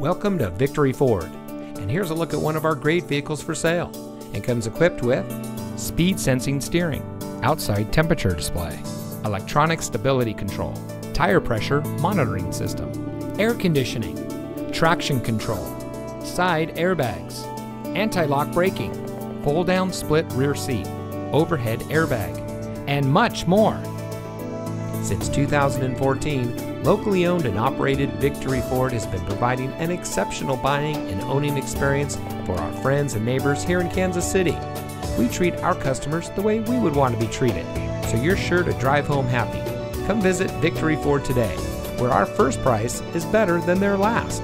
Welcome to Victory Ford. And here's a look at one of our great vehicles for sale. It comes equipped with speed sensing steering, outside temperature display, electronic stability control, tire pressure monitoring system, air conditioning, traction control, side airbags, anti-lock braking, pull down split rear seat, overhead airbag, and much more. Since 2014, locally owned and operated Victory Ford has been providing an exceptional buying and owning experience for our friends and neighbors here in Kansas City. We treat our customers the way we would want to be treated, so you're sure to drive home happy. Come visit Victory Ford today, where our first price is better than their last.